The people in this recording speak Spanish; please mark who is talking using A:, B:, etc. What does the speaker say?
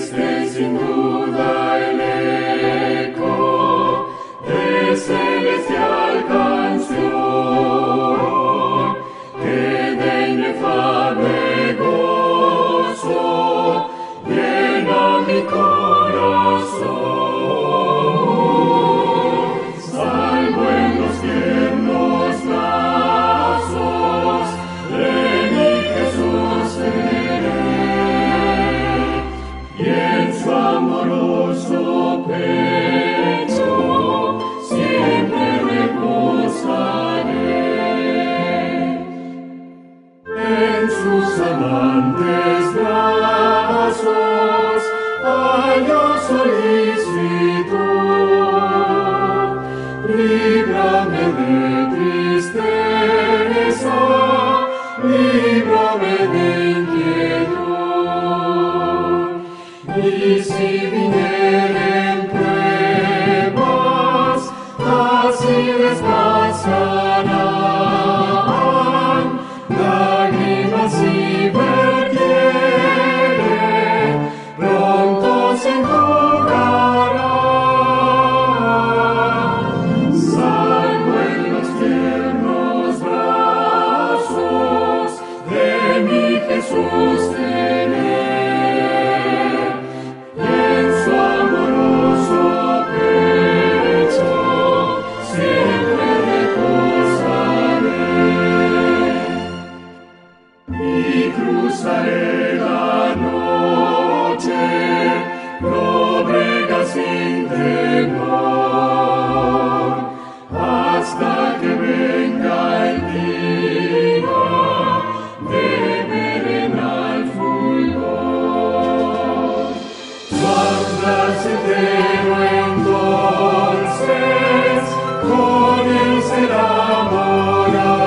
A: Christus in amoroso oh, per thy Son. navega sin temor hasta que venga el día de merenal fulgor. Guardas entero entonces con él será morar.